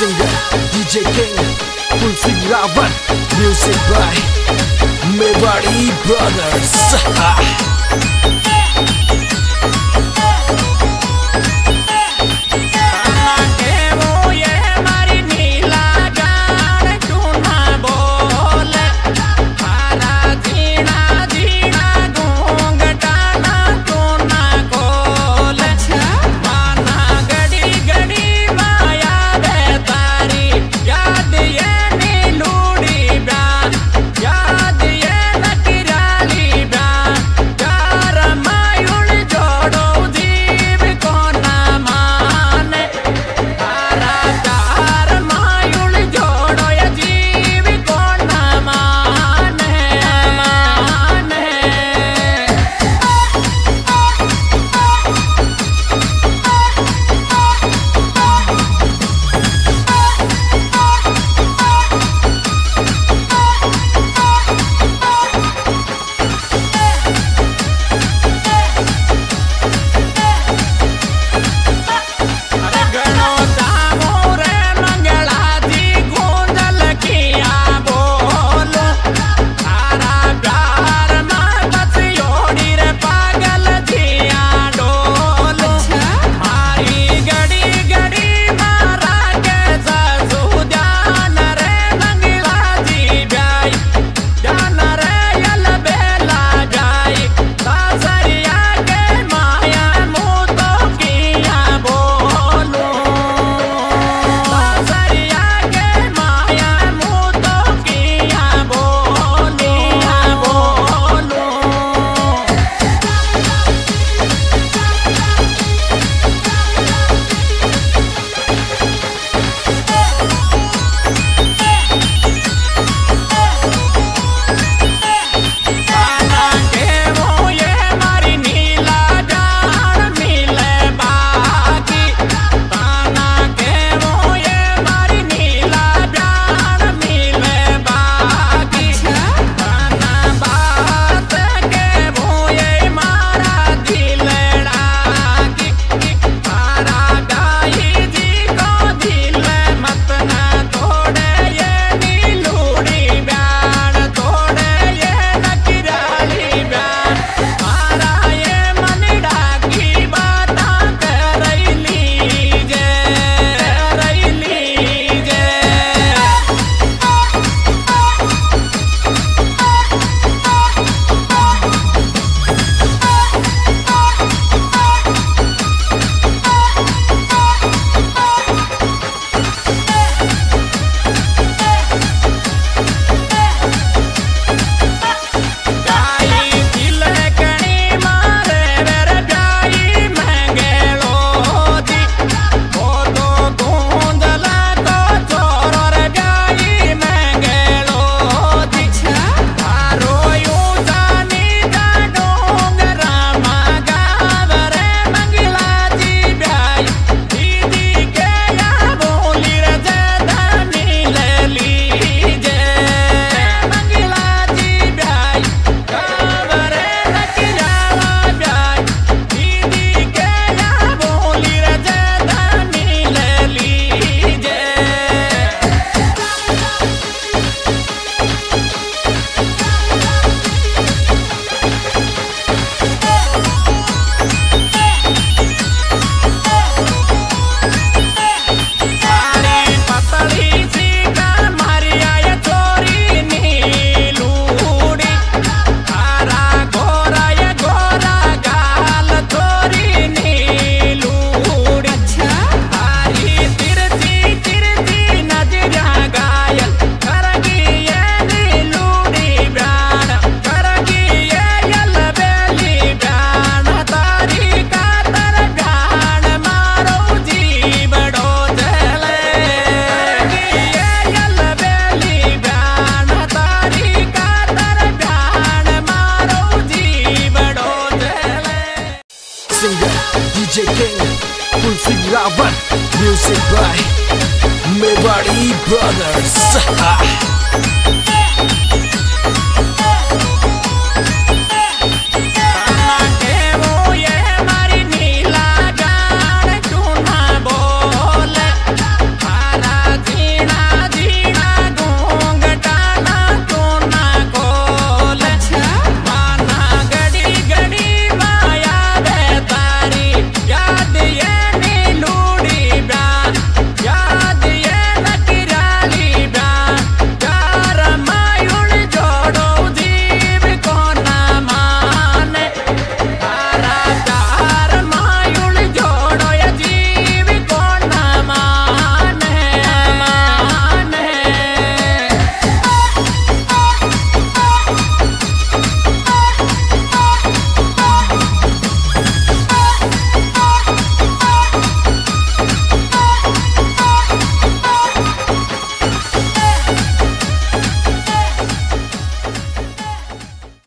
Singer DJ King Fulfill Ravan Music by Mewari Brothers DJ King Fulfill Ravan Music by Mewari Brothers